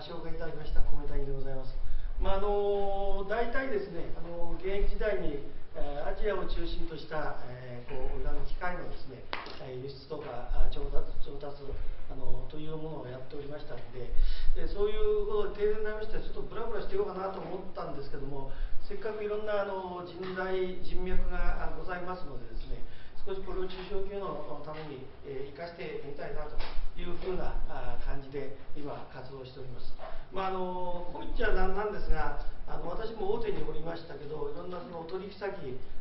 紹介いただきました米谷でございます。まあ、あの大体ですね、あの現役時代に、えアジアを中心とした、えー、こう裏の機械のですね、輸出とか調達調達あのというものをやっておりましたので、でそういうことで停電になりまして、ちょっとブラブラしてようかなと思ったんですけども、せっかくいろんなあの人材、人脈がございますのでですね、少しこれを中小企業のために、え、生かしてみたいなというふうな感じで今活動しております。まあ、あのこういっちゃなんなんですがあの私も大手におりましたけどいろんなその取引先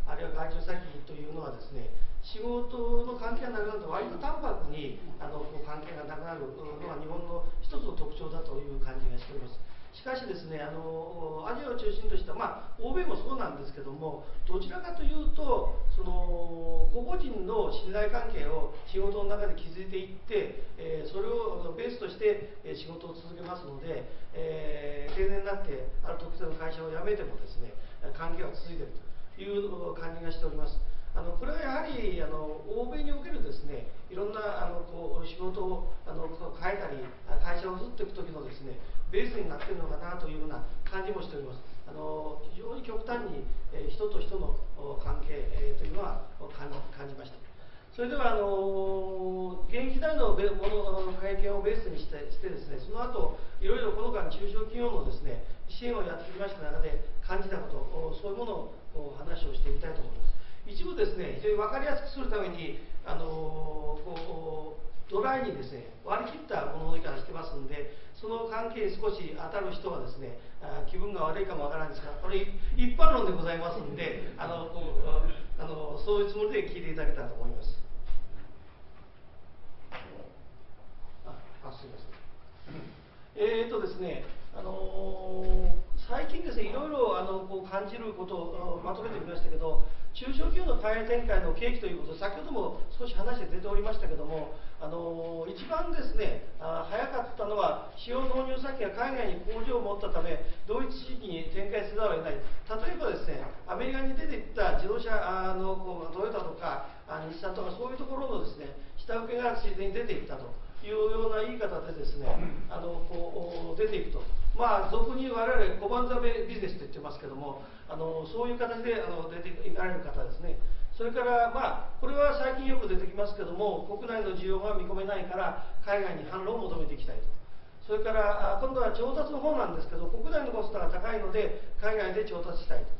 あるいは外注先というのはですね仕事の関係がなくなると割と淡白にあの関係がなくなるのが日本の一つの特徴だという感じがしております。しかしですねあのアジアを中心としたまあ欧米もそうなんですけどもどちらかというとその個々人の信頼関係を仕事の中で築いていって、えー、それをベースとして仕事を続けますので、えー、定年になってある特定の会社を辞めてもですね関係は続いているという感じがしております。あのこれはやはりあの欧米におけるですねいろんなあのこう仕事をあの変えたり会社を移っていく時のですねベースになっているのかなというような感じもしております。あの非常に極端に、えー、人と人の関係、えー、というのは感じ感じました。それではあの現役時代のもの会見をベースにしてしてですねその後いろいろこの間中小企業のですね支援をやってきました中で感じたことそういうものを話をしてみたいと思います。一部ですね、非常に分かりやすくするために、あのこうドライにですね割り切ったものの言い方してますんで、その関係に少し当たる人はですね、あ気分が悪いかもわからないんですが、これ一般論でございますんで、あのこうあのそういうつもりで聞いていただけたらと思います。あ、あすみません。えーとですね、あのー、最近ですね、いろいろあのこう感じることをまとめてみましたけど、中小企業の海外展開の契機ということ、先ほども少し話で出ておりましたけども、あの一番ですねあ早かったのは、使用納入先が海外に工場を持ったため、同一地域に展開せざるを得ない、例えばですねアメリカに出ていった自動車あのこうトヨタとかあ日産とか、そういうところのですね下請けが自然に出ていったと。いうような言い方でですね、あのこう出ていくと、まあ、俗に我々、小判ざめビジネスと言ってますけども、あのそういう形であの出ていかれる方ですね。それから、まあ、これは最近よく出てきますけども、国内の需要が見込めないから、海外に販路を求めていきたいと。それから、今度は調達の方なんですけど、国内のコストが高いので、海外で調達したいと。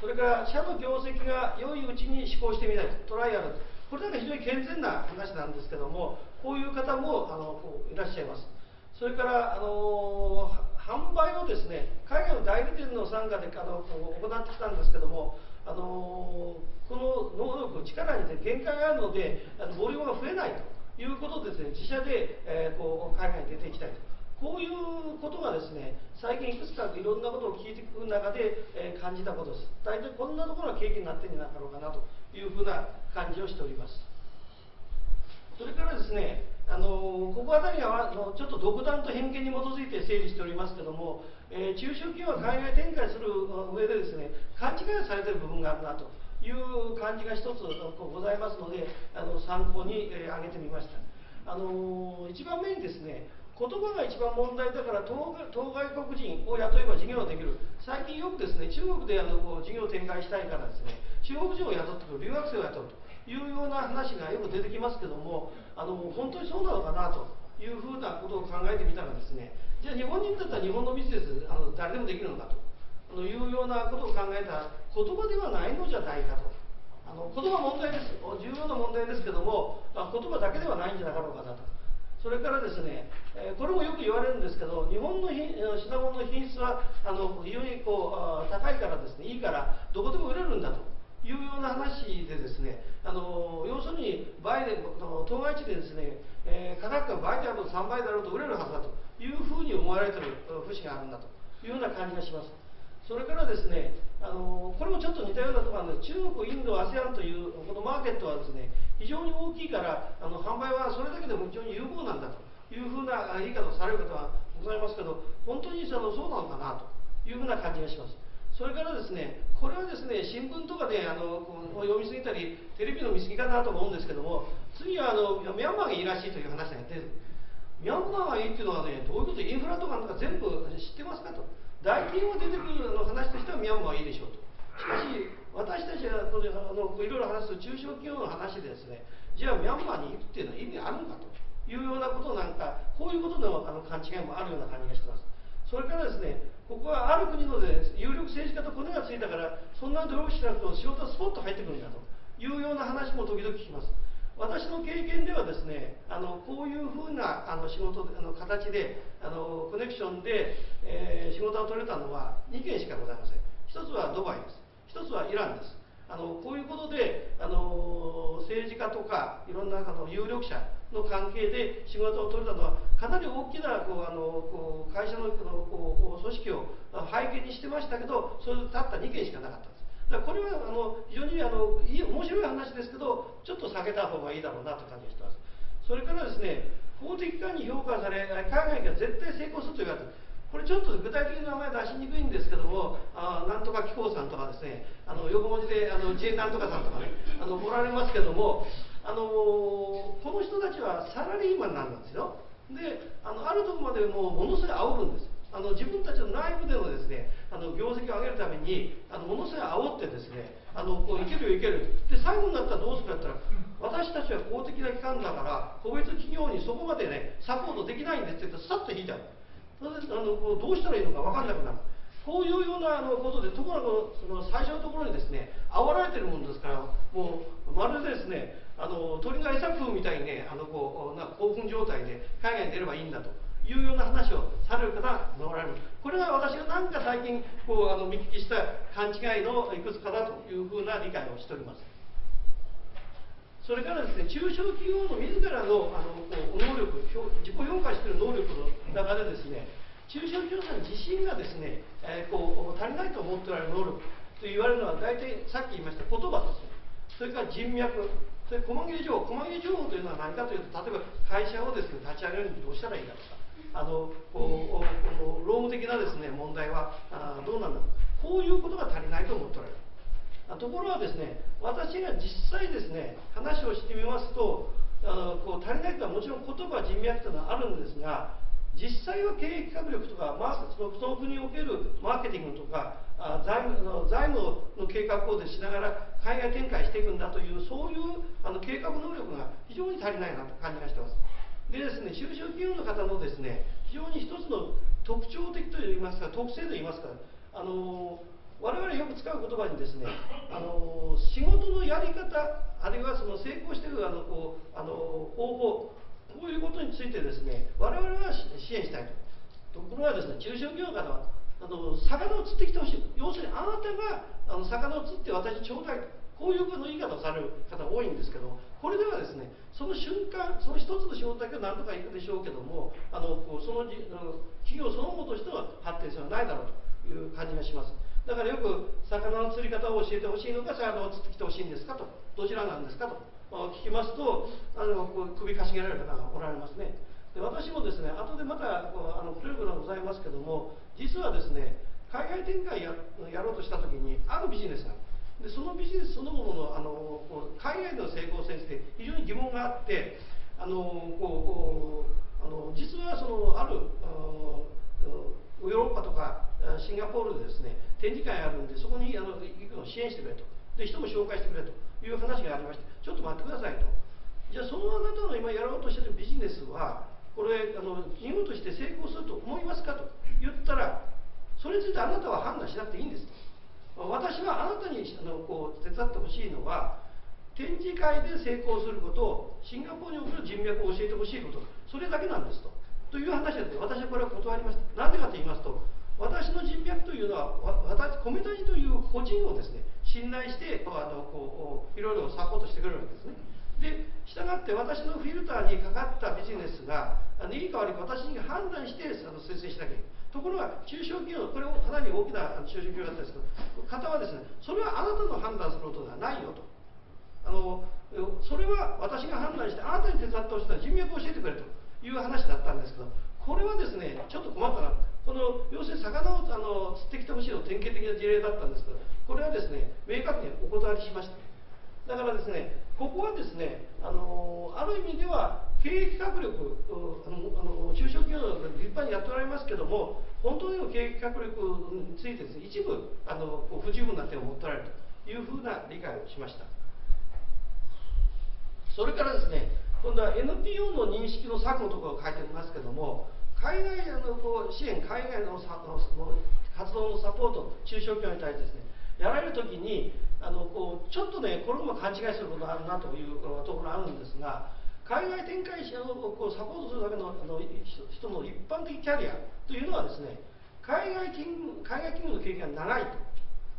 それから、社の業績が良いうちに施行してみたいと。トライアル。これなんか非常に健全な話なんですけども、こういう方もあのこういらっしゃいます。それから、あの販売をですね、海外の代理店の参加であの行ってきたんですけども、あのこの能力、力に、ね、限界があるので、あのボリュームが増えないということでですね、自社で、えー、こう海外に出ていきたいと。こういうことがですね、最近いくつかいろんなことを聞いていく中で、えー、感じたことです。大体こんなところが経験になってるんじゃなかろうかなというふうな感じをしております。それからですね、あのここあたりはあのちょっと独断と偏見に基づいて整理しておりますけれども、えー、中小企業は海外展開する上でですね勘違いされている部分があるなという感じが一つございますのであの参考に、えー、挙げてみました。あの一番目にですね言葉が一番問題だから当当外国人を雇えば事業ができる。最近よくですね中国であのこう事業を展開したいからですね中国人を雇ってくる。留学生を雇うと。いうような話がよく出てきますけどもあの本当にそうなのかなというふうなことを考えてみたらですねじゃあ日本人だったら日本のビジネスあの誰でもできるのかというようなことを考えたら言葉ではないのじゃないかとあの言葉問題です。重要な問題ですけども、まあ、言葉だけではないんじゃなかろうかなと。それからですね、えこれもよく言われるんですけど、日本の品品物の品質はあの非常にこう高いからですね、いいから、どこでも売れるんだと。いうような話でですね、あの要するに倍で、当該値でですね、えー、価格が倍であると3倍であると売れるはずだというふうに思われている節があるんだというような感じがします。それからですね、あのこれもちょっと似たようなところなんです中国、インド、ASEAN というこのマーケットはですね非常に大きいからあの販売はそれだけでも非常に有効なんだというふうな言い方をされる方はございますけど本当にそのそうなのかなというふうな感じがします。それからですね、これはですね、新聞とかであの読みすぎたり、テレビの見過ぎかなと思うんですけども、次はあのミャンマーがいいらしいという話が出る。ミャンマーがいいっていうのはね、どういうこと、インフラとかなんか全部知ってますかと。大金を出てくるの話としてはミャンマーはいいでしょうと。しかし、私たちがこあのいろいろ話す中小企業の話でですね、じゃあミャンマーに行くっていうのは意味あるのかというようなことなんか、こういうことのあの勘違いもあるような感じがしてます。それからですね、ここはある国ので有力政治家と骨がついたから、そんな努力しなくても仕事はスポッと入ってくるんだというような話も時々聞きます。私の経験ではですねあのこういうふうなあの仕事あの形であのコネクションで、えー、仕事が取れたのは2件しかございません。1つはドバイです。1つはイランです。あのこういうことであの政治家とかいろんなあの有力者の関係で仕事を取れたのはかなり大きなこうあのこう会社のこう組織を背景にしてましたけどそれたった2件しかなかっただからこれはあの非常にあのいい面白い話ですけどちょっと避けた方がいいだろうなという感じがしてますそれからですね公的機関に評価され海外が絶対成功すると言われてこれちょっと具体的な名前出しにくいんですけども、あなんとか機構さんとかですね、あの横文字であの自衛なんとかさんとかね、あのおられますけども、あのこの人たちはサラリーマンなんですよ。で、あのあるところまでもうものすごい煽るんです。あの自分たちの内部でのですねあの業績を上げるためにあのものすごい煽ってですねあのこういけるよいけるで最後になったらどうするかって言ったら私たちは公的な機関だから個別企業にそこまでねサポートできないんですって言ってさっと引いちゃそれであのこうどうしたらいいのか分かんなくなる。こういうようなあのことでところがその最初のところにですね煽られてるもんですからもうまるでですねあの鳥が餌食うみたいにねあのこうな興奮状態で海外に出ればいいんだというような話をされる方がおられる。これが私が何か最近こうあの見聞きした勘違いのいくつかだというふうな理解をしております。それからですね中小企業の自らのあのこう能力自己評価している能力の中でですね中小企業さん自身がですね、えー、こう足りないと思っておられる能力と言われるのは大体さっき言いました言葉ですね。それから人脈。それ細切れ情報。細切れ情報というのは何かというと例えば会社をですね立ち上げるにどうしたらいいかとかあのこう労務的なですね問題はあどうなんだこういうことが足りないと思っておられる。ところがですね私が実際ですね話をしてみますとあのこう足りないとはもちろん言葉人脈というのはあるんですが実際は経営企画力とか、まあ、その国におけるマーケティングとかあ財務の財務の計画をしながら海外展開していくんだというそういうあの計画能力が非常に足りないなと感じがしてます。でですね、中小企業の方のですね、非常に一つの特徴的といいますか、特性といいますか、あの我々よく使う言葉にですね、あの仕事のやり方、あるいはその成功しているあのこうあの方法、こういうことについてですね、我々は支援したいと。ところがですね、中小企業の方は、あの魚を釣ってきてほしい。要するに、あなたがあの魚を釣って私ちょうだいと。こういう言い方をされる方多いんですけどこれではですねその瞬間その一つの仕事だけは何とかいくでしょうけどもあのこうその企業そのものとしては発展性はないだろうという感じがしますだからよく魚の釣り方を教えてほしいのか魚を釣ってきてほしいんですかと。どちらなんですかと。聞きますとあの首かしげられる方がおられますね。で私もですね後でまたこうあの触れることがございますけども実はですね海外展開ややろうとした時にあるビジネスがでそのビジネスそのもののあの海外の成功性って非常に疑問があってあのこうあの実はそのあるヨーロッパとかシンガポールでですね展示会があるんでそこにあの行くのを支援してくれと。で人も紹介してくれという話がありましてちょっと待ってくださいと。じゃあそのあなたの今やろうとしてるビジネスはこれあの企業として成功すると思いますかと。言ったらそれについてあなたは判断しなくていいんです。と私はあなたにあのこう手伝ってほしいのは展示会で成功することをシンガポールにおける人脈を教えてほしいこと。それだけなんですと。という話で私はこれは断りました。なぜかと言いますと私の人脈というのは私米谷という個人をですね信頼してあのこういろいろサポートしてくれるわけですね。でしたがって私のフィルターにかかったビジネスがあのいいか悪いか私に判断してあの推薦しなきゃいけない。ところが中小企業これをかなり大きな中小企業だったんですけど方はですねそれはあなたの判断することではないよと。あのそれは私が判断してあなたに手伝ってほしい人は人脈を教えてくれと。いう話だったんですけどこれはですねちょっと困ったな。この要するに魚をあの釣ってきてほしいの典型的な事例だったんですけどこれはですね明確にお断りしましただからですねここはですねあのある意味では経営企画力あの中小企業が立派にやっておられますけども本当の経営企画力についてです、ね、一部あの不十分な点を持っておられるというふうな理解をしました。それからですね今度は NPO の認識の策のところを書いておりますけども海外のこう支援海外の活動のサポート中小企業に対してですねやられるときにあのこうちょっとねこれも勘違いすることがあるなというところがあるんですが海外展開者をこうサポートするためのあの人の一般的キャリアというのはですね海外勤海外勤務の経験が長いと。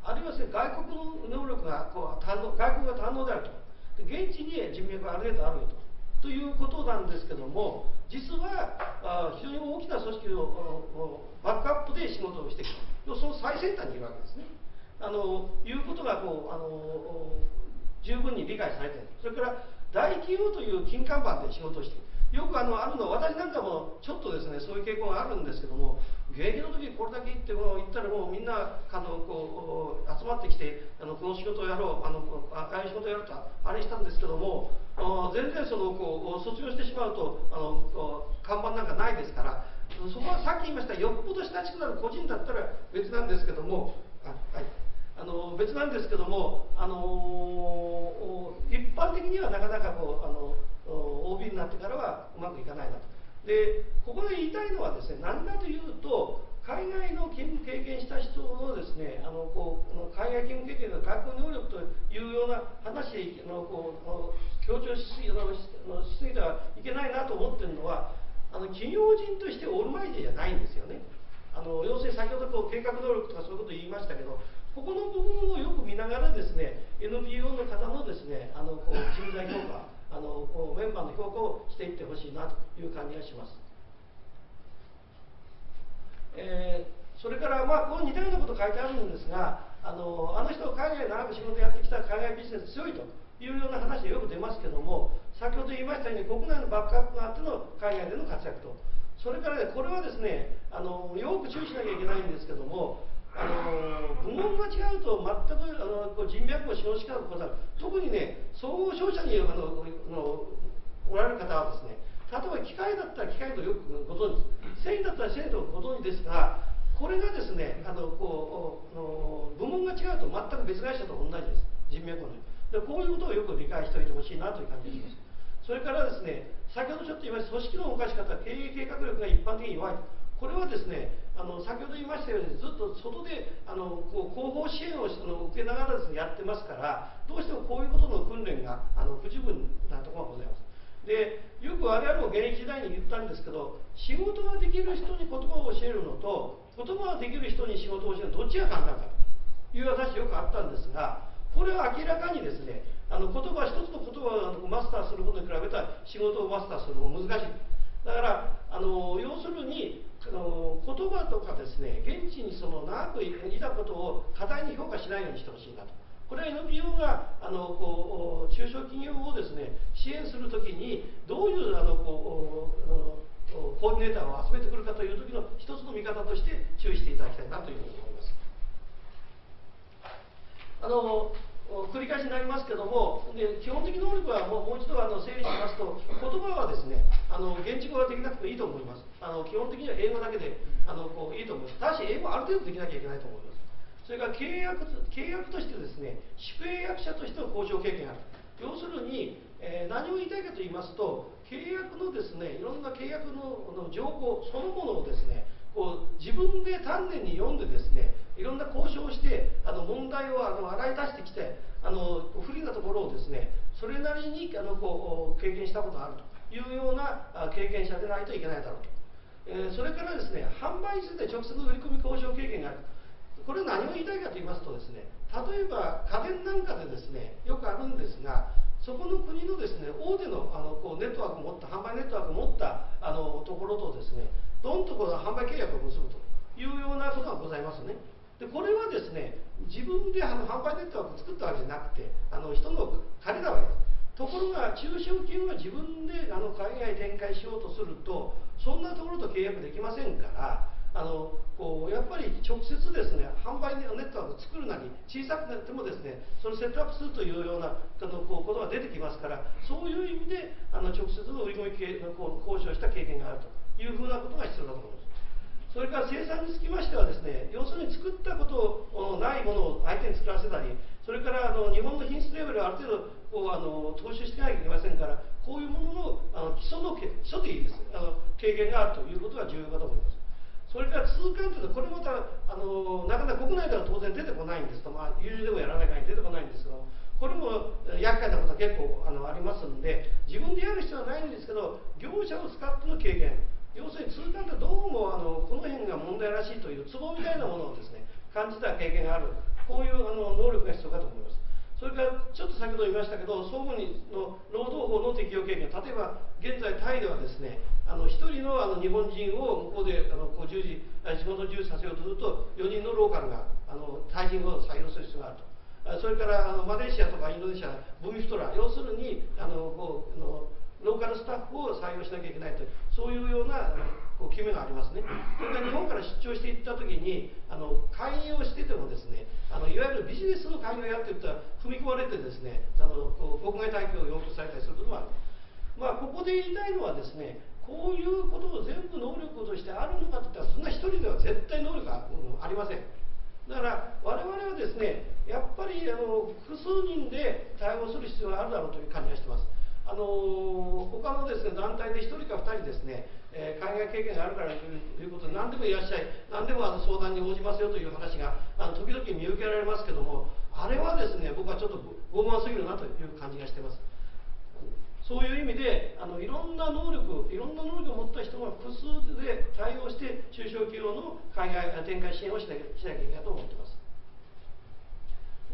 あるいはです、ね、外国の能力がこう堪能外国が堪能であると。現地に人脈がある程度あるよと。ということなんですけども実は非常に大きな組織をバックアップで仕事をしてきた。その最先端にいるわけですね。あのいうことがこうあの十分に理解されている。それから大企業という金看板で仕事をしてよくあのあるの私なんかもちょっとですねそういう傾向があるんですけども現役の時これだけ言っても言ったらもうみんなあのこう集まってきてあのこの仕事をやろうあのああいう仕事をやるとあれしたんですけども全然そのこう卒業してしまうとあの看板なんかないですからそこはさっき言いましたよっぽど親しくなる個人だったら別なんですけどもあはい。あの別なんですけども、あの一般的にはなかなかこうあの OB になってからはうまくいかないなと。でここで言いたいのはですね何かというと海外の勤務経験した人のですねあのこう海外勤務経験の外交能力というような話のこう強調しすぎしすぎてはいけないなと思ってるのはあの企業人としてオールマイティじゃないんですよね。あの要するに先ほどこう計画能力とかそういうことを言いましたけどここの部分をよく見ながらですね NPO の方のですねあのこう人材評価あのこうメンバーの評価をしていってほしいなという感じがします。えー、それから、まあ、こう似たようなこと書いてあるんですがあのあの人海外長く仕事やってきた海外ビジネス強いというような話でよく出ますけども先ほど言いましたように国内のバックアップがあっての海外での活躍とそれからねこれはですねあのよく注意しなきゃいけないんですけどもあの部門が違うと全くあのこう人脈も資本しかことは特にね総合商社にあののおられる方はですね例えば機械だったら機械とよくご存知。繊維だったら繊維とご存知ですがこれがですねあのこう部門が違うと全く別会社と同じです。人脈の。でこういうことをよく理解しておいてほしいなという感じがします。それからですね先ほどちょっと言いました組織の動かし方経営計画力が一般的に弱い。これはですねあの先ほど言いましたようにずっと外であのこう後方支援をあの受けながらです、ね、やってますからどうしてもこういうことの訓練があの不十分なところがございます。でよく我々も現役時代に言ったんですけど仕事ができる人に言葉を教えるのと言葉ができる人に仕事を教えるのどっちが簡単かという話よくあったんですがこれは明らかにですねあの言葉一つの言葉をマスターすることに比べたら仕事をマスターするのも難しい。だからあの要するにあの言葉とかですね現地にその長くいたことを過大に評価しないようにしてほしいなとこれは NPO があのこう中小企業をですね支援するときにどういうあのこうコーディネーターを集めてくるかという時の一つの見方として注意していただきたいなというふうに思います。あの繰り返しになりますけどもで基本的能力はもうもう一度あの整理しますと言葉はですねあの現地語ができなくてもいいと思います。あの基本的には英語だけであのこういいと思います。ただし英語はある程度できなきゃいけないと思います。それから契約契約としてですね宿営役者としての交渉経験がある。要するに、えー、何を言いたいかと言いますと契約のですねいろんな契約のの情報そのものをですねこう自分で丹念に読んでですねいろんな交渉をしてあの問題をあの洗い出してきてあの不利なところをですねそれなりにあのこう経験したことがあるというような経験者でないといけないだろうと、え、それからですね販売数で直接売り込み交渉経験があるこれは何を言いたいかと言いますとですね例えば家電なんかでですねよくあるんですがそこの国のですね大手のあのこうネットワークを持った販売ネットワークを持ったあのところとですねどんとこの販売契約を結ぶというようなことがございますね。でこれはですね自分であの販売ネットワークを作ったわけじゃなくてあの人の借りたわけです。ところが中小企業は自分であの海外展開しようとするとそんなところと契約できませんからあのこうやっぱり直接ですね販売ネットワークを作るなり小さくなってもですねそれセットアップするというようなあのこうことが出てきますからそういう意味であの直接の売り込み系のこう交渉した経験があるというふうなことが必要だと思います。それから生産につきましてはですね、要するに作ったことをないものを相手に作らせたり、それからあの日本の品質レベルをある程度こうあの踏襲していかなきゃいけませんから、こういうもののあの基礎の基礎でいいです。あの経験があるということが重要かと思います。それから通関というのは、これまたあのなかなか国内では当然出てこないんですと、まあ、友人でもやらない限り出てこないんですけどこれも厄介なことは結構あのありますんで、自分でやる必要はないんですけど、業者を使っての経験、要するに痛感ってどうもあのこの辺が問題らしいというツボみたいなものをですね感じた経験がある。こういうあの能力が必要かと思います。それからちょっと先ほど言いましたけど総務の労働法の適用経験例えば現在タイではですねあの1人のあの日本人を向こうであのこう従事仕事従事させようとすると4人のローカルがあのタイ人を採用する必要があると。それからあのマレーシアとかインドネシアブミフトラ要するにあのこうのローカルスタッフを採用しなきゃいけないというそういうようなこう決めがありますね。それから日本から出張していった時にあの会員をしててもですねあのいわゆるビジネスの会員をやっていったら踏み込まれてですねあの国外退去を要求されたりすることもある。まあここで言いたいのはですねこういうことを全部能力としてあるのかといったらそんな一人では絶対能力が、ありません。だから我々はですねやっぱりあの複数人で対応する必要があるだろうという感じがしてます。あの他のですね団体で1人か2人ですね、えー、海外経験があるからということで何でもいらっしゃい何でもあの相談に応じますよという話があの時々見受けられますけどもあれはですね僕はちょっと傲慢すぎるなという感じがしてます。そういう意味であのいろんな能力いろんな能力を持った人が複数で対応して中小企業の海外展開支援をしなきゃいけないと思ってます。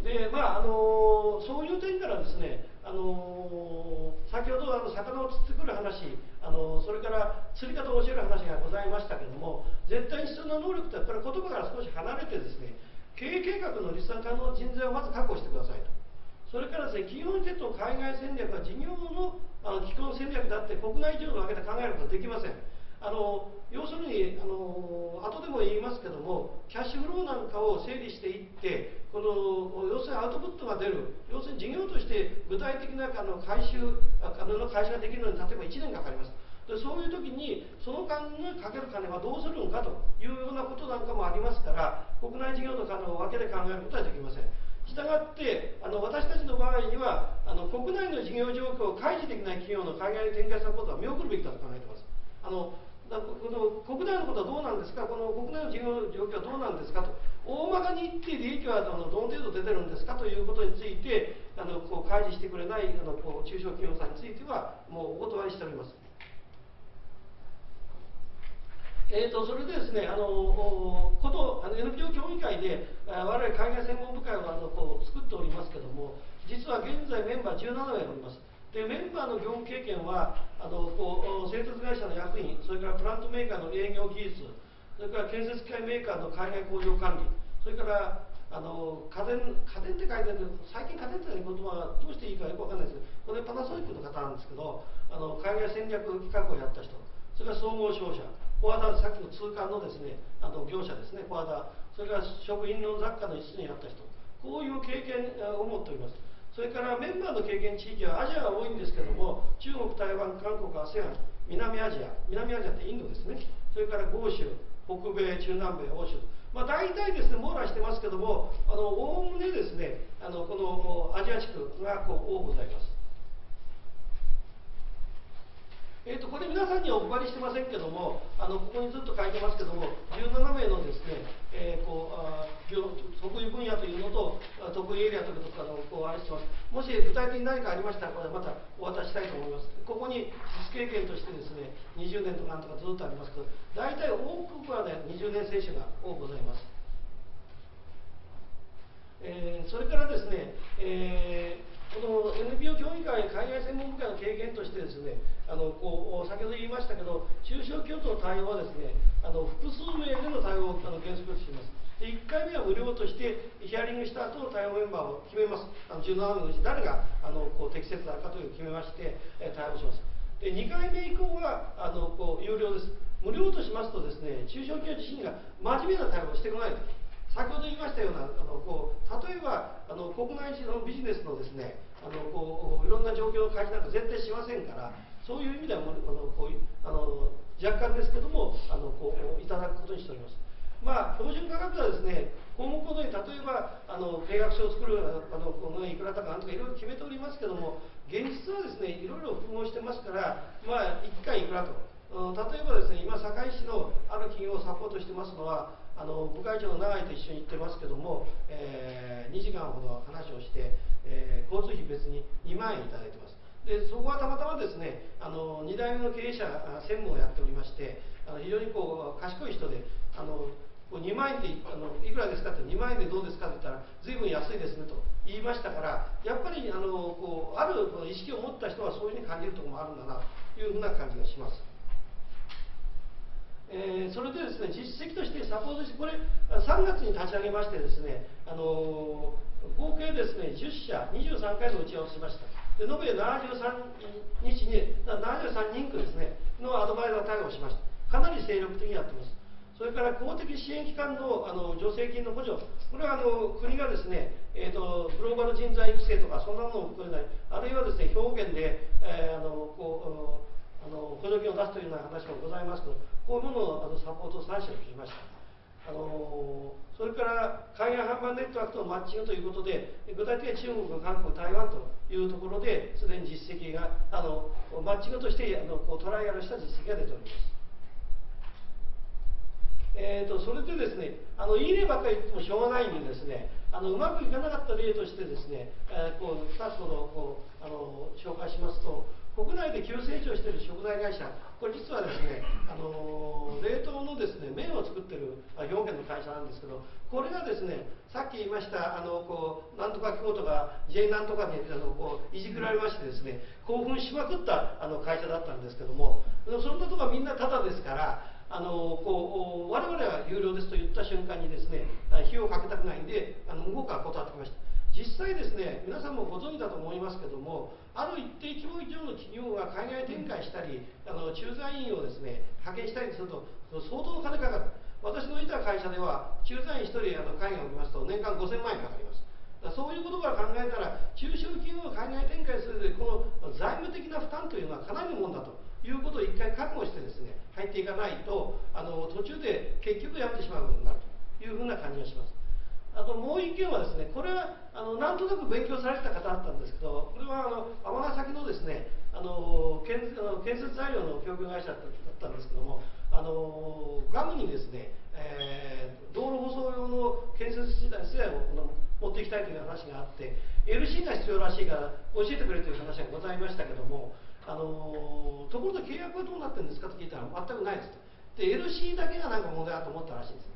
でまああのそういう点からですねあの先ほどあの魚を釣ってくる話あのそれから釣り方を教える話がございましたけども絶対に必要な能力ってやっぱり言葉から少し離れてですね経営計画の立案可能人材をまず確保してくださいと。それからですね企業にとっての海外戦略は事業のあの基本戦略だって国内事業のわけで考えることはできません。あの要するにあの後でも言いますけどもキャッシュフローなんかを整理していってこの要するにアウトプットが出る。要するに事業として具体的なあの回収あの回収ができるのに例えば1年かかります。でそういう時にその間にかける金はどうするのかというようなことなんかもありますから国内事業とかの分けで考えることはできません。したがってあの私たちの場合にはあの国内の事業状況を開示できない企業の海外に展開サポートは見送るべきだと考えています。あのこの国内のことはどうなんですか、この国内の事業状況はどうなんですか？と、大まかに言って利益はあのどの程度出てるんですか？ということについて、あのこう開示してくれないあのこう中小企業さんについては、もうお断りしております。えーと、それでですね、あのこと NPO 協議会で、我々海外専門部会をあのこう作っておりますけれども、実は現在メンバー17名おります。でメンバーの業務経験はあのこう製鉄会社の役員それからプラントメーカーの営業技術それから建設機械メーカーの海外工場管理それからあの家電家電って書いてある最近家電って言葉はどうしていいかよくわかんないです。けどこれパナソニックの方なんですけどあの海外戦略企画をやった人それから総合商社フォワーダーさっきの通関のですねあの業者ですねフォワーダそれから食品の雑貨の一室にあった人こういう経験を持っております。それからメンバーの経験地域はアジアが多いんですけども中国台湾韓国 ASEAN 南アジア南アジアってインドですね。それから豪州北米中南米欧州。まあ、大体ですね網羅してますけどもおおむねですねあのこのアジア地区がこう多くございます。えーと、これ皆さんにはお配りしてませんけどもあのここにずっと書いてますけども17名のですね、えー、こうあ得意分野というのと得意エリアということからこうあれしてます。もし具体的に何かありましたらこれまたお渡ししたいと思います。ここに実経験としてですね20年とかなんとかずっとありますけど大体多くはね20年選手が多くございます。えー、それからですね、えーこの NPO 協議会海外専門部会の経験としてですねあのこう先ほど言いましたけど中小企業との対応はですねあの複数名での対応をあの原則としています。で1回目は無料としてヒアリングした後の対応メンバーを決めます。あの17名のうち誰があのこう適切だかというのを決めまして、え対応します。で2回目以降はあのこう有料です。無料としますとですね中小企業自身が真面目な対応をしてこないと。先ほど言いましたようなあのこう例えばあの国内のビジネスのですねあのこういろんな状況の開示なんか絶対しませんからそういう意味ではあのこうあの若干ですけどもあのこういただくことにしております。まあ、標準価格はですね、項目ごとに例えばあの契約書を作るあのこのいくらとかなんとかいろいろ決めておりますけども、現実はですね、いろいろ複合してますから、まあ、1回いくらと。例えばですね、今、堺市のある企業をサポートしてますのは、あの部会長の永井と一緒に行ってますけども、えー、2時間ほど話をして、えー、交通費別に2万円いただいてます。でそこはたまたまですねあの2代目の経営者専務をやっておりましてあの非常にこう賢い人であの2万円であのいくらですかって2万円でどうですかって言ったら随分安いですねと言いましたからやっぱりあのこうある意識を持った人はそういうふうに感じるところもあるんだなというふうな感じがします。えー、それでですね実績としてサポートしてこれ3月に立ち上げましてですねあの合計ですね10社23回の打ち合わせしました。で延べ73日に73人区ですねのアドバイザー対応しました。かなり精力的にやってます。それから公的支援機関のあの助成金の補助、これはあの国がですね、えーと、グローバル人材育成とか、そんなものを含めない、あるいはですね、兵庫県で、えー、あのこうあの補助金を出すというような話もございますけど、こういうものをあのサポートを3社しました。あのそれから海外販売ネットワークとマッチングということで、具体的に中国、韓国、台湾というところですでに実績があのマッチングとしてあのこうトライアルした実績が出ております。えーと、それでですねあのいい例ばっかり言ってもしょうがないんでですねあのうまくいかなかった例としてですね、えー、こう2つほどこうあの紹介しますと国内で急成長している食材会社これ実はですねあの冷凍のですね麺を作ってる兵庫県の会社なんですけどこれがですねさっき言いましたあのこうなんとか京都が J なんとかにあのこういじくられましてですね興奮しまくったあの会社だったんですけどもそんなとこはみんなタダですからあのこう我々は有料ですと言った瞬間にですね費用をかけたくないんであの向こうから断ってきました。実際ですね皆さんもご存知だと思いますけどもある一定規模以上の企業が海外展開したりあの駐在員をですね派遣したりすると相当の金かかる。私のいた会社では駐在員1人あの海外を見ますと年間5000万円かかります。そういうことから考えたら中小企業が海外展開するでこの財務的な負担というのはかなりのもんだと。いうことを一回覚悟してですね入っていかないとあの途中で結局やってしまうことになるというふうな感じがします。あともう一件はですね、これはあのなんとなく勉強されてた方だったんですけど、これはあの尼崎のですね、あの建建設材料の供給会社だったんですけども、あのガムにですね、えー、道路舗装用の建設資材を持っていきたいという話があって、LC が必要らしいから教えてくれという話がございましたけども、あのところで契約はどうなってるんですかと聞いたら全くないですと。で LC だけがなんか問題だと思ったらしいんです。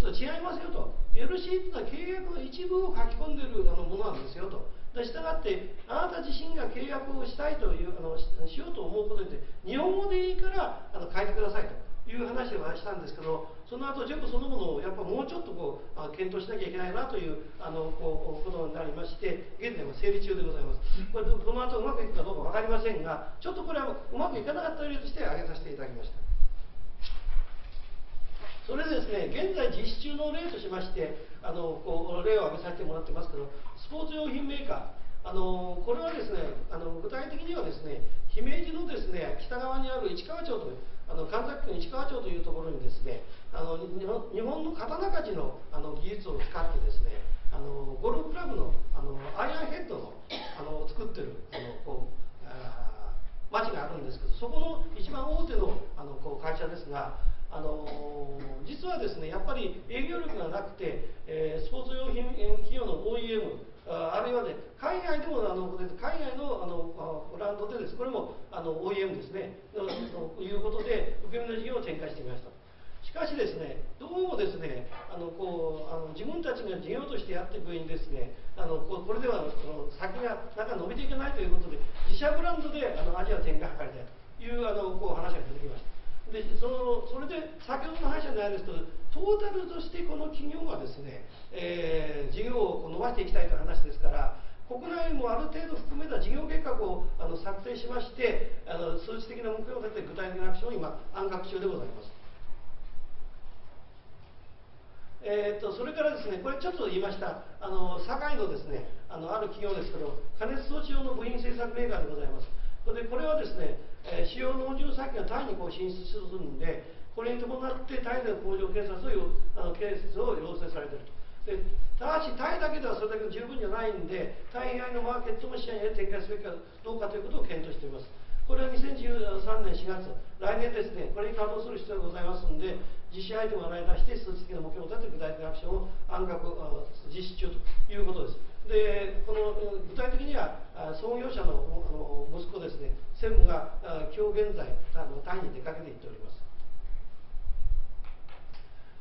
と違いますよと。LC っていうのは契約の一部を書き込んでいるあのものなんですよと。でしたがってあなた自身が契約をしたいというあのしようと思うことによって日本語でいいからあの書いてくださいと。いう話をしたんですけどその後全部そのものをやっぱもうちょっとこうあ検討しなきゃいけないなというあのこうことになりまして現在も整理中でございます。これこの後うまくいくかどうか分かりませんがちょっとこれはうまくいかなかった例として挙げさせていただきました。それでですね現在実施中の例としましてあのこう例を挙げさせてもらってますけどスポーツ用品メーカー。あのこれはですねあの具体的にはですね姫路のですね北側にある市川町というあの神崎区市川町というところにですねあの日本の刀鍛冶のあの技術を使ってですねあのゴルフクラブのあのアイアンヘッドのあの作ってるあのこうあ町があるんですけどそこの一番大手のあのこう会社ですがあの実はですねやっぱり営業力がなくて、えー、スポーツ用品企業の OEM あるいはね、海外でもあの海外のあのブランドでです、これもあの OEM ですね、ということで、受け身の事業を展開してみました。しかしですね、どうもですね、あのこうあの自分たちが事業としてやっていく上にですね、あのここれでは先がなかなか伸びていけないということで、自社ブランドであのアジア展開を図りたいというあのこう話が出てきました。でそのそれで先ほどの話じゃないですけどトータルとしてこの企業はですね、えー、事業を伸ばしていきたいという話ですから国内もある程度含めた事業計画をあの策定しましてあの数値的な目標を立てて具体的なアクションを今暗覚中でございます。えーと、それからですね、これちょっと言いました、あの堺のですねあのある企業ですけど、加熱装置用の部品製作メーカーでございます。でこれはですね、えー、使用納入先がタイにこう進出するんで、これに伴ってタイの工場建設をあの建設を要請されていると。でただし、タイだけではそれだけ十分じゃないんで、タイ以外のマーケットも視野に展開すべきかどうかということを検討しています。これは2013年4月、来年ですね、これに稼働する必要がございますので、実施アイテムを洗い出して、数値的な目標を立てて具体的なアクションを暗覚実施中ということです。で、この具体的には、創業者の息子ですね、専務が今日現在、タイに出かけていっております。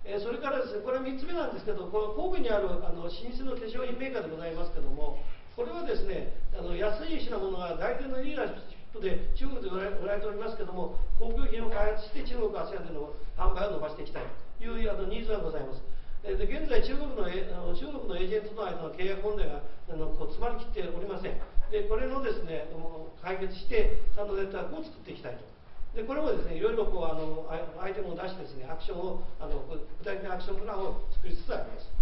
えそれからですね、これ3つ目なんですけど、この神戸にあるあの老舗の化粧品メーカーでございますけども、これはですね、あの安い品物が大体のリーダーシップで中国で売られておりますけども、高級品を開発して中国 ASEAN での販売を伸ばしていきたいというあのニーズがございます。で現在中国の中国のエージェントとの間の契約問題があのこう詰まりきっておりません。でこれのですね解決してタンドネットワークを作っていきたいと。でこれもですねいろいろこうあのアイテムを出してですねアクションをあの具体的なアクションプランを作りつつあります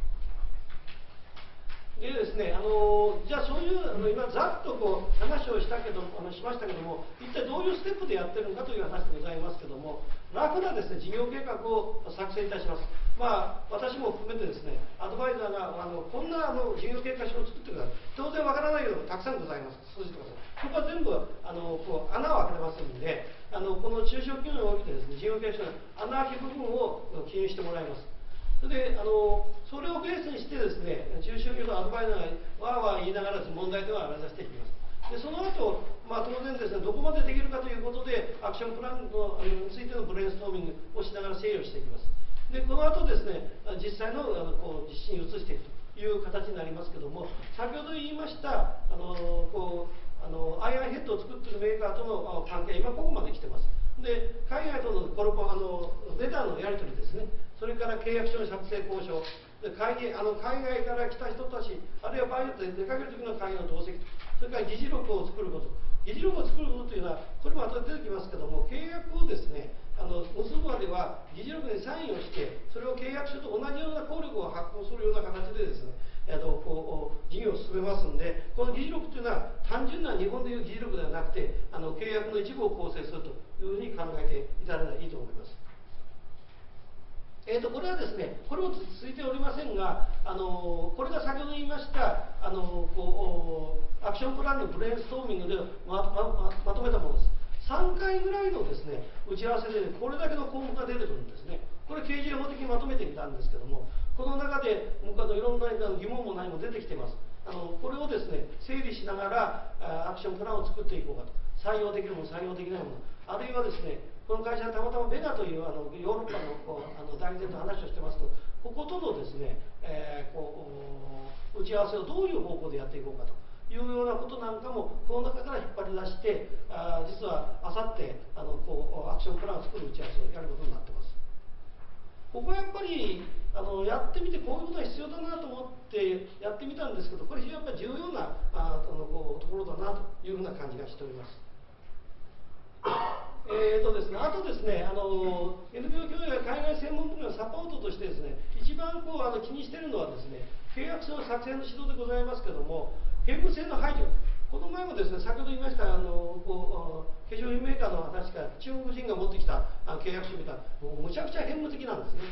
でですねあのじゃあそういうあの今ざっとこう話をしたけどあのしましたけども一体どういうステップでやってるのかという話でございますけども楽なですね事業計画を作成いたします。まあ私も含めてですねアドバイザーがあのこんなあの事業計画書を作ってください当然わからないけどたくさんございます。数字とかここは全部あのこう穴を開けてますんであのこの中小企業においてですね、事業経営者の穴開き部分を記入してもらいます。それであのそれをベースにしてですね、中小企業のアドバイザーがわーわー言いながら問題では洗い出していきます。でその後、まあ、当然ですね、どこまでできるかということで、アクションプランのあについてのブレインストーミングをしながら整理をしていきます。で、この後ですね、実際のあのこう実施に移していくという形になりますけども、先ほど言いました、あのこうあのアイアンヘッドを作ってるメーカーとの関係今ここまで来てますで海外とのコロポあのレターのやり取りですねそれから契約書の作成交渉。で会議あの海外から来た人たちあるいは場合によって出かける時の会議の同席それから議事録を作ること。議事録を作ることというのはこれも後で出てきますけども契約をですねあの結ぶまでは議事録にサインをしてそれを契約書と同じような効力を発行するような形でですねえーと、こう事業を進めますんで、この議事録というのは単純な日本でいう議事録ではなくて、あの契約の一部を構成するというふうに考えていただいたらいいと思います。えーと、これはですね、これも続いておりませんが、あのこれが先ほど言いました、あのこうアクションプランのブレインストーミングでまままとめたものです。3回ぐらいのですね打ち合わせで、これだけの項目が出てくるんですね。これ、刑事法的にまとめてみたんですけども、この中で僕はいろんな疑問も何も出てきていますあのこれをですね整理しながらアクションプランを作っていこうかと採用できるもの採用できないものあるいはですねこの会社はたまたまベガというあのヨーロッパのこうあの代理店と話をしてますとこことのですね、えー、こう打ち合わせをどういう方向でやっていこうかというようなことなんかもこの中から引っ張り出してあ実はあさってあのこうアクションプランを作る打ち合わせをやることになってますここはやっぱりあのやってみてこういうことが必要だなと思ってやってみたんですけどこれ非常にやっぱ重要なあのこうところだなというふうな感じがしております。えーとですね、あとですね、あの NPO 協会や海外専門部のサポートとしてですね、一番こうあの気にしているのはですね、契約書の作成の指導でございますけども、偏無性の排除、この前もですね、先ほど言いました、あのこう化粧品メーカーの話から中国人が持ってきたあの契約書みたいな、もうむちゃくちゃ偏無的なんですね。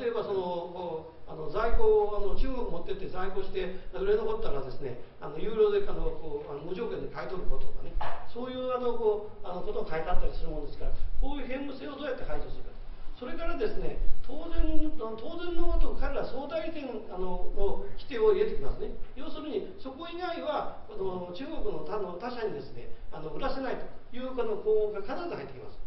例えばそのあの在庫をあの中国持ってって在庫して売れ残ったらですねあの有料であのこうあの無条件で買い取ることとかねそういうあのこうあのことを書いてあったりするものですからこういう変無性をどうやって排除するか。それからですね当然当然のごとく彼ら総代理店あのの規定を入れてきますね。要するにそこ以外はあの中国の他の他社にですねあの売らせないというこの項目が必ず入ってきます。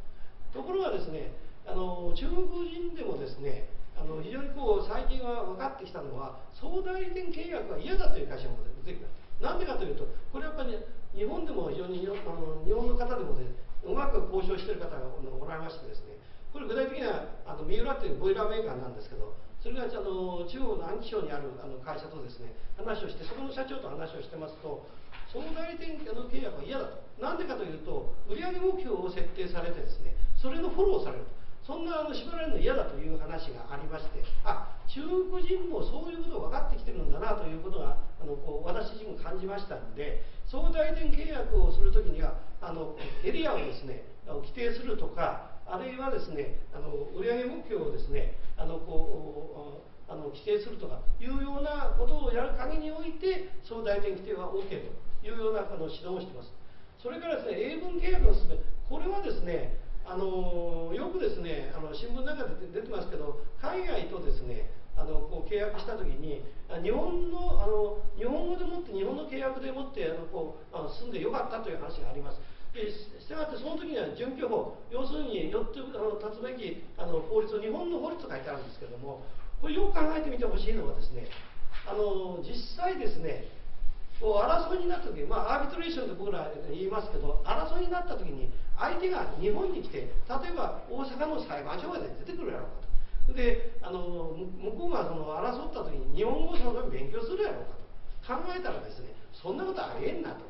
ところがですねあの中国人でもですねあの非常にこう最近は分かってきたのは総代理店契約は嫌だという会社も出てくるなんでかというとこれやっぱり日本でも非常にあの日本の方でもねうまく交渉している方がおられましてですねこれ具体的にはあの三浦というボイラーメーカーなんですけどそれがあの中国の安徽省にあるあの会社とですね話をしてそこの社長と話をしてますと総代理店の契約は嫌だと。なんでかというと売上目標を設定されてですねそれのフォローされると。そんなあの縛られるの嫌だという話がありましてあ中国人もそういうことを分かってきてるんだなということがあのこう私自身も感じましたんで総代理店契約をするときにはあのエリアをですね規定するとかあるいはですねあの売上目標をですねあのこうあの規定するとかいうようなことをやる限りにおいて総代理店規定は OK というようなあの指導をしています。それからですね英文契約の進めこれはですねあのよくですねあの新聞の中で出てますけど海外とですねあのこう契約した時に日本のあの日本語でもって日本の契約でもってあのこうあの住んでよかったという話があります。でしたがってその時には準拠法要するによってあの立つべきあの法律を日本の法律と書いてあるんですけどもこれよく考えてみてほしいのはですねあの実際ですねこう争いになった時、まあ、アービトレーションって僕ら言いますけど争いになった時に相手が日本に来て例えば大阪の裁判所まで出てくるやろうかとであの向こうがその争った時に日本語をその勉強するやろうかと考えたらですねそんなことありえんなと。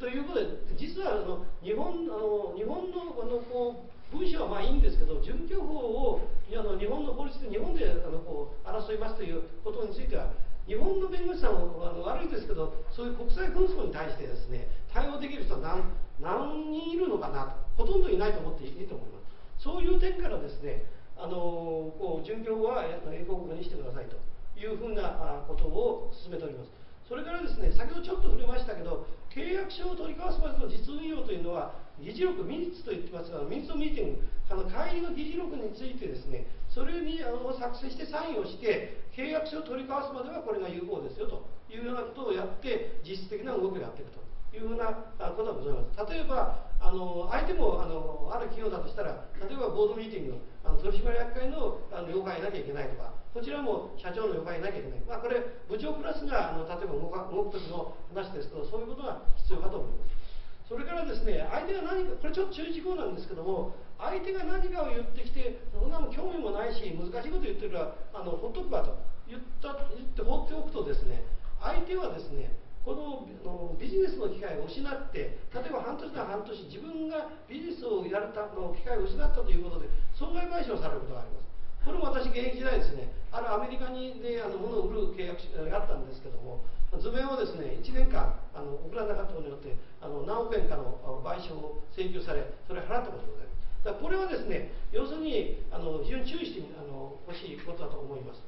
ということで実はあの日本あの日本のあのこう文章はまあいいんですけど準拠法をあの日本の法律で日本であのこう争いますということについては日本の弁護士さんはあの悪いですけどそういう国際紛争に対してですね対応できる人は何何人いるのかなとほとんどいないと思っていいと思います。そういう点からですねあのこう准教は英国語にしてくださいというふうなことを進めております。それからですね先ほどちょっと触れましたけど契約書を取り交わすまでの実運用というのは議事録ミニッツと言ってますがミニッツミーティングあの会議の議事録についてですねそれにあの作成してサインをして契約書を取り交わすまではこれが有効ですよというようなことをやって実質的な動きをやっていくというふうなことがございます。例えば、あの相手もあのある企業だとしたら、例えばボードミーティング、あの取締役会のあの了解なきゃいけないとか、こちらも社長の了解なきゃいけない。まあ、これ、部長クラスがあの例えば動か動く時の話ですけど、そういうことが必要かと思います。それからですね、相手が何か、これちょっと注意事項なんですけども、相手が何かを言ってきて、そんなの興味もないし、難しいこと言ってるから、あのほっとくわと言った言って放っておくとですね、相手はですね、このビジネスの機会を失って例えば半年な半年自分がビジネスをやるたの機会を失ったということで損害賠償されることがあります。これも私現役時代ですねあるアメリカにであの物を売る契約があったんですけども図面をですね1年間あの送らなかったことによってあの何億円かの賠償を請求されそれを払ったことでございます。だこれはですね要するにあの非常に注意してあのほしいことだと思います。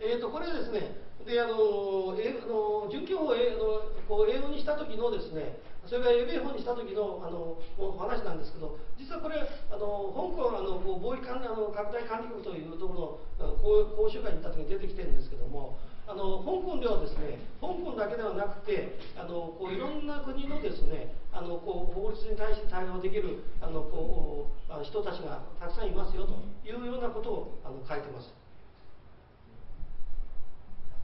えーと、これですね、であのえあの準教法を英のこう英語にした時のですね、それから英米法にした時のあのお話なんですけど、実はこれ、あの香港あの貿易管あの拡大管理局というところの講習会に行った時に出てきてるんですけども、あの香港ではですね、香港だけではなくて、あのこういろんな国のですね、あのこう法律に対して対応できるあのこう人たちがたくさんいますよというようなことをあの書いてます。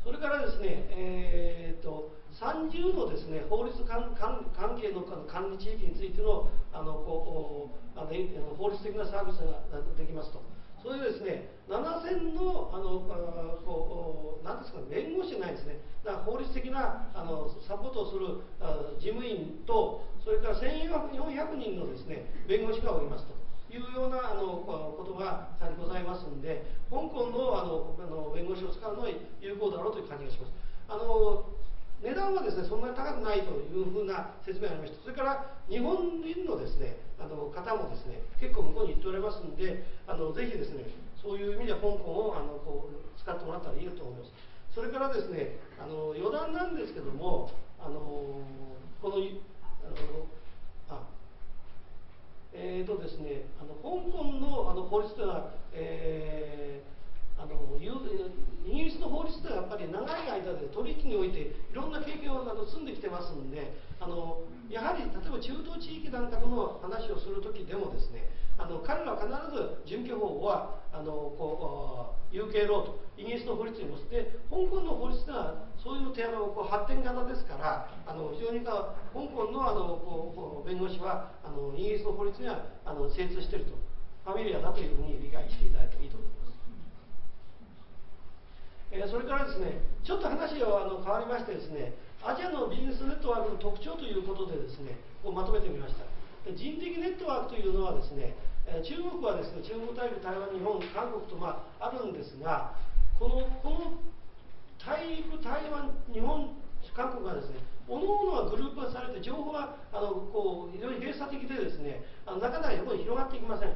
それからですね、えーと、30のですね法律関関係の管理地域についてのあのこうあの法律的なサービスができますと。それでですね、7000のあのあこうなんですか弁護士じゃないですね、だ法律的なあのサポートをするあ事務員と、それから1400人のですね弁護士がおりますと。いうようなあのことがございますんで、香港のあのあの弁護士を使うのは有効だろうという感じがします。あの値段はですねそんなに高くないというふうな説明がありました。それから日本人のですねあの方もですね結構向こうに行っておりますんで、あのぜひですねそういう意味では香港をあのこう使ってもらったらいいと思います。それからですねあの余談なんですけども、あのこのあのえーとですね、あの香港のあの法律というのは、えー、あのイギリスの法律ではやっぱり長い間で取引においていろんな経験をあの積んできてますんであのやはり例えば中東地域なんかとの話をする時でもですねあの彼らは必ず準拠法はあのこう UK ローとイギリスの法律にもして香港の法律ではそういう手あのこう発展型ですからあの非常にか香港のあのこう弁護士はあのイギリスの法律にはあの精通しているとファミリアだというふうに理解していただいていいと思います。えー、それからですね、ちょっと話はあの変わりましてですね、アジアのビジネスネットワークの特徴ということでですね、をまとめてみました。人的ネットワークというのはですね、中国はですね、中国大陸、台湾、日本、韓国と、まあ、あるんですが、このこの大陸、台湾、日本、韓国がですね、各々はグループ化されて、情報があのこう非常に閉鎖的でですね、あのなかなか横に広がっていきません。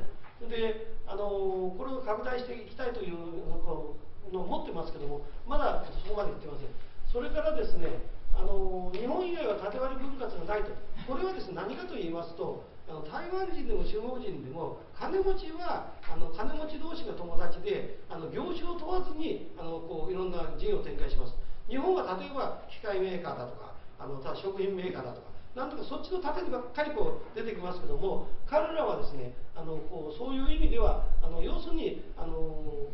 で、あのこれを拡大していきたいというこうのを持ってますけども、まだそこまでいってません。それからですね、あの日本以外は縦割り分割がないと。これはですね、何かと言いますと、あの台湾人でも中国人でも金持ちはあの金持ち同士が友達であの業種を問わずにあのこういろんな事業を展開します。日本は例えば機械メーカーだとかあのた食品メーカーだとかなんとかそっちの縦にばっかりこう出てきますけども彼らはですねあのこうそういう意味ではあの要するにあの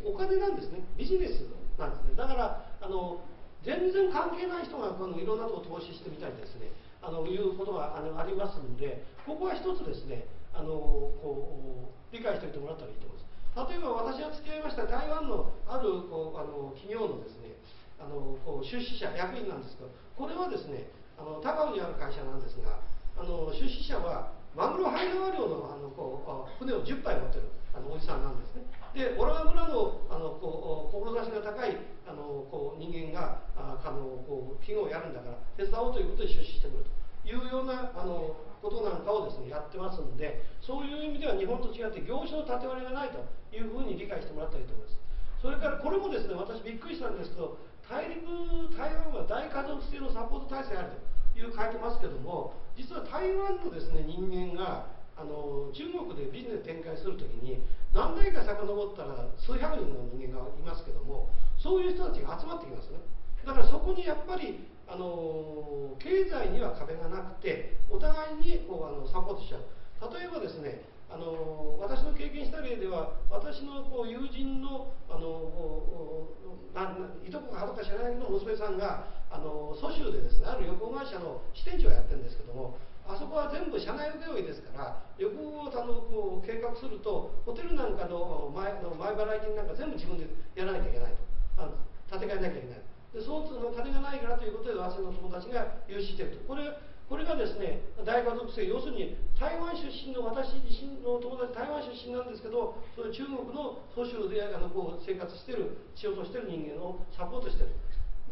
お金なんですね。ビジネスなんですね。だからあの全然関係ない人がこのいろんなとこ投資してみたいですね。あのいうことがあのありますので、ここは一つですね、あのこう理解しておいてもらったらいいと思います。例えば私が付き合いました台湾のあるこうあの企業のですね、あのこう出資者、役員なんですけど、これはですね、あの高尾にある会社なんですが、あの出資者はマグロハイナワ漁のあのこう船を10杯持ってるあのおじさんなんですね。で、オラン村のあのこう志が高いあのこう人間があのこう企業をやるんだから手伝おうということで出資してくると。いうようなあのことなんかをですねやってますんでそういう意味では日本と違って業種の縦割りがないというふうに理解してもらったらいいと思います。それからこれもですね私びっくりしたんですけど大陸台湾は大家族制のサポート体制あるという書いてますけども実は台湾のですね人間があの中国でビジネス展開するときに何代か遡ったら数百人の人間がいますけどもそういう人たちが集まってきますね。だからそこにやっぱりあの経済には壁がなくてお互いにこうあのサポートしちゃう。例えばですねあの私の経験した例では私のこう友人のあのないとこかはとか知らないの娘さんがあの蘇州でですねある旅行会社の支店長をやってるんですけどもあそこは全部社内請負ですから旅行をあのこう計画するとホテルなんかの前の前払い金なんか全部自分でやらなきゃいけないと。あの建て替えなきゃいけないでその金がないからということで私の友達が融資していると。これこれがですね大家族性要するに台湾出身の私自身の友達台湾出身なんですけどその中国の蘇州であのこう生活してる仕事してる人間をサポートしてる。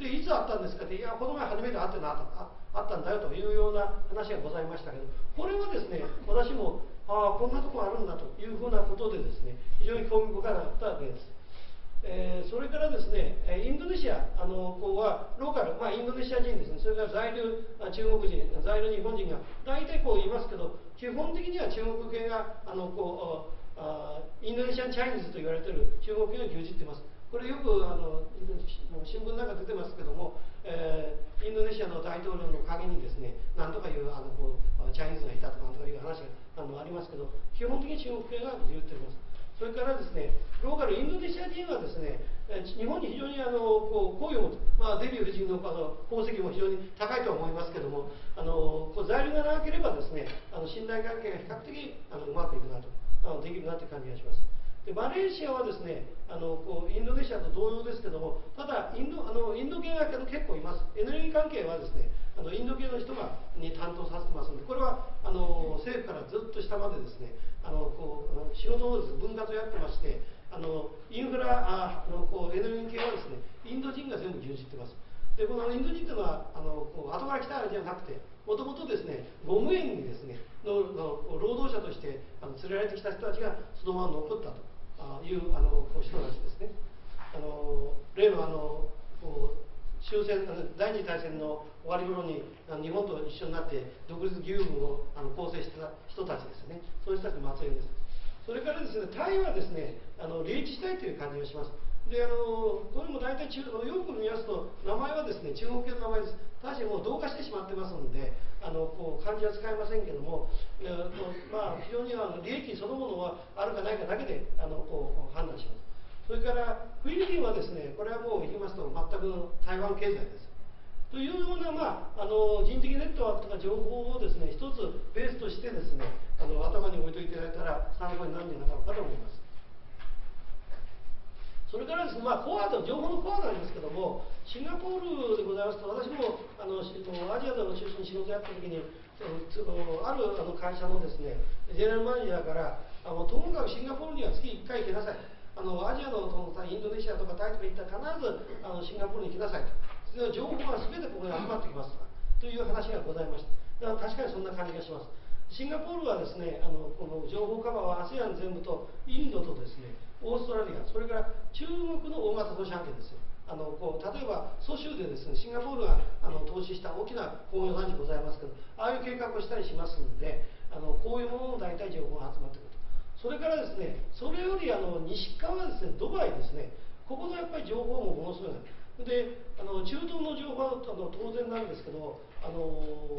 でいつ会ったんですかっていやこの前初めて会ってなあったんだよというような話がございましたけどこれはですね私もああこんなとこあるんだというふうなことでですね非常に興味深かったわけです。えー、それからですね、インドネシアあのこうはローカル、まあ、インドネシア人ですね、それから在留中国人、在留日本人が大体こう言いますけど、基本的には中国系があのこうあインドネシアン・チャイニーズと言われている中国系が牛耳っています。これよくあの新聞なんか出てますけども、えー、インドネシアの大統領の陰にですね、なんとかいうあのこうチャイニーズがいたとかなんとかいう話があのありますけど、基本的に中国系が牛耳っています。それからですね、ローカルインドネシア人はですね、日本に非常にあのこう好意を持つ、まあ、デヴィ夫人のあの功績も非常に高いと思いますけども、あのこう在留が長ければですね、あの信頼関係が比較的あのうまくいくなと、あのできるなという感じがします。でマレーシアはですねあのこうインドネシアと同様ですけどもただインドあのインド系が結構います。エネルギー関係はですねあのインド系の人がに担当させてますのでこれはあの政府からずっと下までですねあのこう仕事をです分割をやってましてあのインフラあのこうエネルギー系はですねインド人が全部牛耳ってます。でこのインド人というのはあのこう後から来たわけじゃなくてもともとですねゴム園にですねのの労働者としてあの連れられてきた人たちがそのまま残ったと。いうあの人たちですね。あの例のあの終戦第二次大戦の終わり頃に日本と一緒になって独立義勇軍をあの構成した人たちですね。そういう人たちの末裔です。それからですねタイはですねあのリーチタイという感じがします。であのこれも大体中よく見ますと名前はですね中国系の名前です。ただしもう同化してしまってますのであのこう漢字は使えませんけども、えーまあ、非常にあの利益そのものはあるかないかだけであのこう判断します。それからフィリピンはですねこれはもう言いますと全く台湾経済です。というような、まあ、あの人的ネットワークとか情報をですね、一つベースとしてですね、あの頭に置いておいていただいたら参考になるんじゃないかと思います。それからですね、まあ、コアと情報のコアなんですけども、シンガポールでございますと、私もあのアジアでの中心に仕事やったときに、あるあの会社のですね、ジェネラルマネージャーから、あのともかくシンガポールには月1回行きなさい。あのアジアのインドネシアとかタイとか行ったら必ずあのシンガポールに行きなさいと。情報が全てここに集まってきますという話がございました。だから確かにそんな感じがします。シンガポールはですね、あのこの情報カバーは ASEAN 全部とインドとですね、オーストラリア、それから中国の大型都市案件ですよ。あのこう例えば蘇州でですねシンガポールがあの投資した大きな工業団地ございますけどああいう計画をしたりしますのであのこういうものも大体情報が集まってくると。それからですねそれよりあの西側ですねドバイですね。ここのやっぱり情報もものすごいであの中東の情報はあの当然なんですけどあの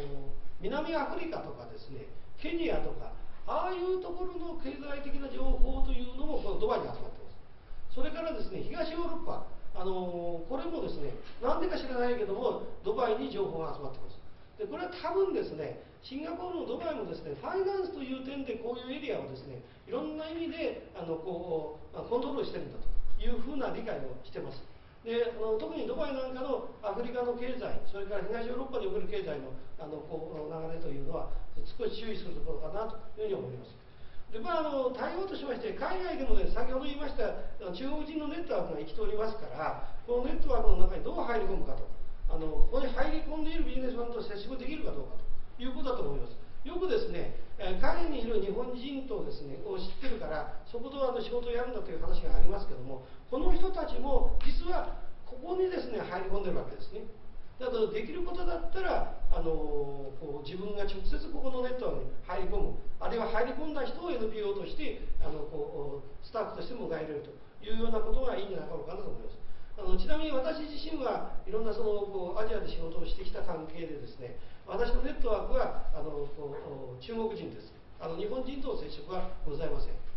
南アフリカとかですねケニアとかああいうところの経済的な情報というのもこのドバイに集まってます。それからですね東ヨーロッパあのこれもですねなんでか知らないけどもドバイに情報が集まってます。でこれは多分ですねシンガポールのドバイもですねファイナンスという点でこういうエリアをですねいろんな意味であのこうコントロールしてるんだというふうな理解をしてます。であの特にドバイなんかのアフリカの経済それから東ヨーロッパにおける経済のあのこう流れというのは少し注意するところかなというふうに思います。でまあ、あの対応としまして海外でも、ね、先ほど言いました中国人のネットワークが生きておりますからこのネットワークの中にどう入り込むかとあのここに入り込んでいるビジネスマンと接触できるかどうかということだと思います。よくですね、え海にいる日本人とですねを知ってるからそことあの仕事をやるんだという話がありますけどもこの人たちも実はここにですね入り込んでるわけですね。だからできることだったらあのこう自分が直接ここのネットワークに入り込む。あるいは入り込んだ人を NPO としてあのこうスタッフとして迎え入れると。いうようなことがいいんじゃないかなと思います。あのちなみに私自身はいろんなそのこうアジアで仕事をしてきた関係でですね私のネットワークはあのこう中国人です。あの日本人との接触はございません。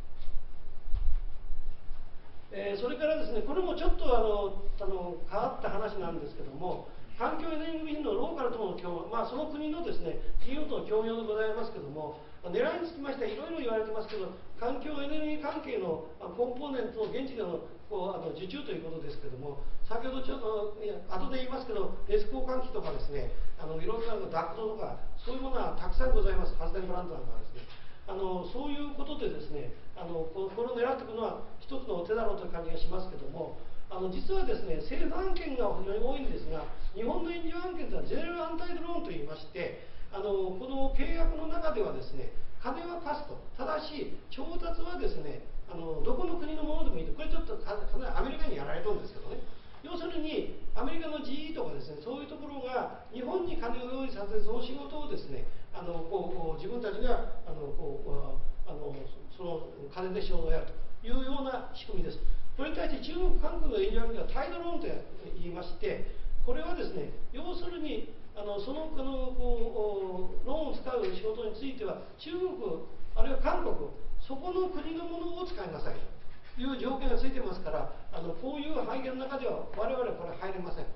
えー、それからですね、これもちょっとあのあの変わった話なんですけども、環境エネルギーのローカルとの協まあ、その国のですね企業との協業でございますけども、狙いにつきましてはいろいろ言われてますけど、環境エネルギー関係のコンポーネントの現地でのこうあの受注ということですけども、先ほどちょっと後で言いますけど、熱交換器とかですね、あのいろいろなダクトとか、そういうものはたくさんございます、発電プラントなんかはですね。あのそういうことでですねあのここれを狙っていくのは一つの手だろうという感じがしますけどもあの実はですね政府案件が非常に多いんですが日本の援助案件というのはジェネラルアンタイドローンといいましてあのこの契約の中ではですね金は貸すとただし調達はですねあのどこの国のものでもいいとこれちょっとかなりアメリカにやられるんですけどね。要するにアメリカの GE とかですねそういうところが日本に金を用意させその仕事をですねあのこう自分たちがあのこうあのその金で仕事をやると。いうような仕組みです。これに対して中国、韓国のエンジニアではタイドローンと言いまして、これはですね、要するにあのそのあのこうローンを使う仕事については、中国、あるいは韓国、そこの国のものを使いなさいという条件がついてますから、あのこういう背景の中では我々はこれ入れません。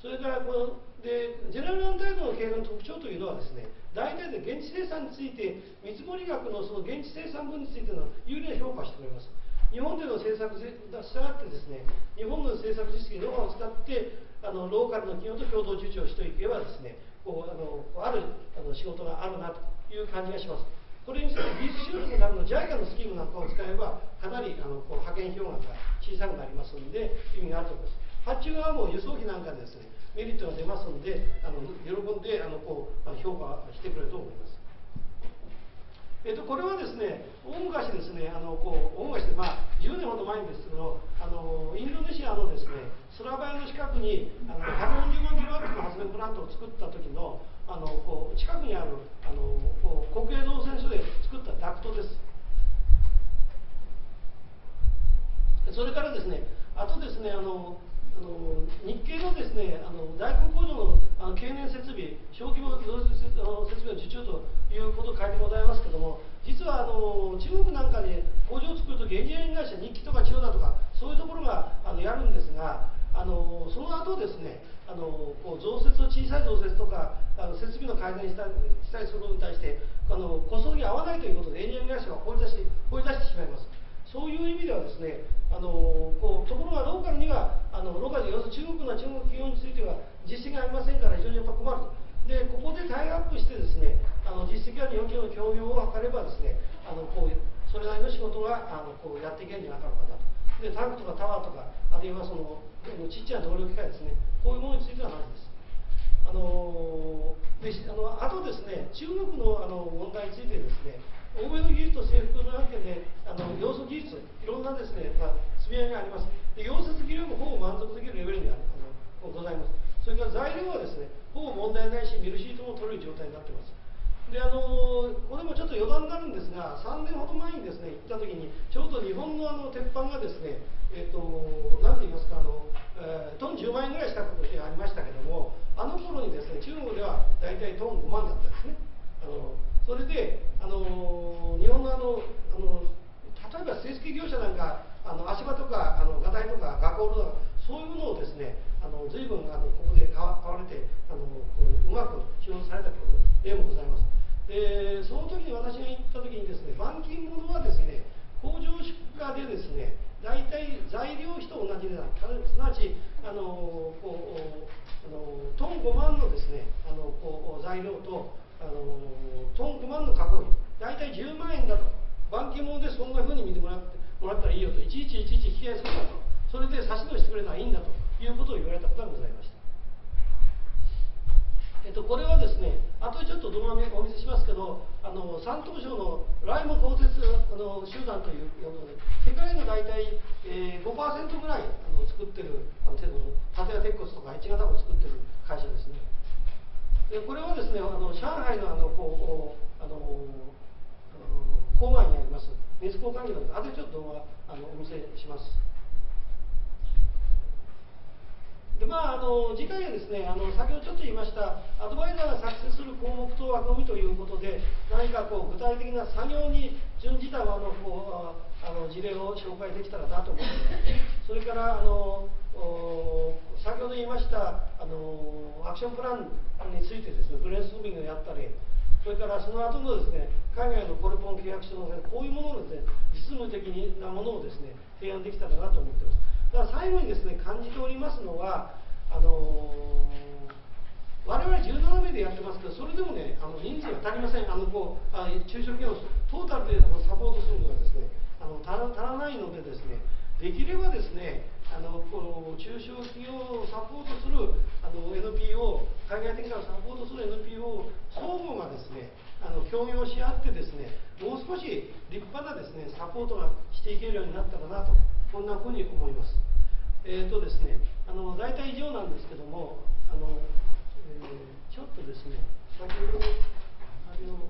それからこのでジェネラルアンタイドの経営の特徴というのはですね大体で現地生産について見積もり額のその現地生産分についての有利な評価をしてくれます。日本での政策に従ってですね日本の政策実績ノウハウを使ってあのローカルの企業と共同受注をしていけばですねこうあのあるあの仕事があるなという感じがします。これについて技術収録のための JICA のスキームなんかを使えばかなりあのこう派遣費用が小さくなりますので意味があると思います。発注側も輸送費なんかですねメリットが出ますので、あの喜んであのこう評価してくれると思います。えっと、これはですね、大昔ですね、あのこう大昔で、まあ、10年ほど前ですけど、あのインドネシアのですね、スラバヤの近くにあの140万キロワットの発電プラントを作った時のあのこう近くにあるあのこう国営造船所で作ったダクトです。それからですね、あとですね、あのあの日系のですねあの大工工場のあの経年設備小規模設備の受注ということを書いてございますけども実はあの中国なんかで工場を作るときエンジニアリング会社日記とか千代田とかそういうところがあのやるんですがあのその後ですね、あのこう増設を、小さい増設とか、あの設備の改善したしたりするのに対して、あのコストに合わないということで、エンジニア会社が放り出し放り出してしまいます。そういう意味ではですね、あのこうところがローカルには、あのローカル要するに中国の中国企業については実績がありませんから、非常にやっぱ困ると。で、ここでタイアップしてですね、あの実績ある日本企業の協業を図ればですね、あのこうそれなりの仕事があのこうやっていけるんじゃなかろうかなと。で、タンクとかタワーとか、あるいはそのちっちゃな動力機械ですね、こういうものについては話です。あのであのあとですね、中国のあの問題についてですね、欧米の技術と制服の関係で、あの要素技術、いろんなですね、まあ、積み上げがあります。で溶接技量もほぼ満足できるレベルにあのございます。それから材料はですね、ほぼ問題ないし、ミルシートも取れる状態になっています。であのこれもちょっと余談になるんですが、3年ほど前にですね行った時に、ちょうど日本のあの鉄板がですね、えーと、なんて言いますか、あのえー、トン10万円ぐらいしたことでありましたけども、あの頃にですね中国では大体トン5万だったんですね。あのそれで、あの日本のあのあの例えば成績業者なんか、あの足場とか、あのガタイとか、ガコールとか、そういうものをですね、あの随分あのここで買われてあのうまく使用された例もございます。でその時に私が行った時にですね板金物はですね工場出荷でですね大体材料費と同じ値段すなわちあのこうあのトン5万のですねあのこう材料とあのトン5万の加工費大体10万円だと。板金物でそんなふうに見てもらってもらったらいいよと。いちいちいちいち引き合いするなと。それで差し出してくれたらいいんだということを言われたことがございました。えっと、これはですね、あとちょっと動画をお見せしますけど、あの山東省のライム鋼鉄あの集団というもので、世界の大体、えー、5%ぐらいあの作ってる、あの程度の建屋鉄骨とか H 型を作ってる会社ですね。でこれはですね、あの上海のあのこうあの郊外にあります、熱交換業です。あとちょっと動画あのお見せします。でまあ、あの次回はですねあの先ほどちょっと言いましたアドバイザーが作成する項目と枠組みということで何かこう具体的な作業に準じたあのこうあの事例を紹介できたらなと思っています。それからあの先ほど言いましたあのアクションプランについてですねブレンストーミングをやったりそれからその後のですね海外のコルポン契約書のこういうものをですね実務的なものをですね提案できたらなと思っています。ただ最後にですね感じておりますのはあのー、我々17名でやってますけどそれでもねあの人数が足りません。あのこうあ中小企業トータルでサポートするのがですねあの足らないのでですねできればですねあのこの中小企業をサポートするあの NPO 海外的なサポートする NPO 相互がですねあの協業し合ってですねもう少し立派なですねサポートがしていけるようになったらなとこんなふうに思います。えーとですね、あの大体以上なんですけども、あのえー、ちょっとですね、先ほどあれを